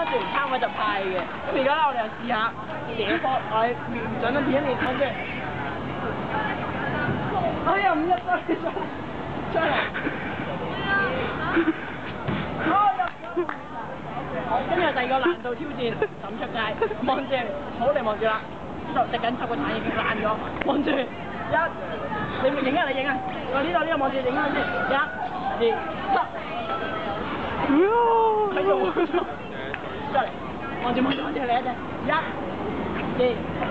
啱做完餐位就派嘅，咁而家咧我哋又試下寫科，我哋面準咗片面睇先。哎呀，唔入得出出嚟。好入。好，跟住第二個難度挑戰，抌出街，望住，好你望住啦，呢度滴緊汁個蛋已經爛咗，望住，一，你咪影啊你影啊，我呢度呢度望住影啊先，一、二、三，喺度，出嚟，望住望住望住你一隻，一、二、三。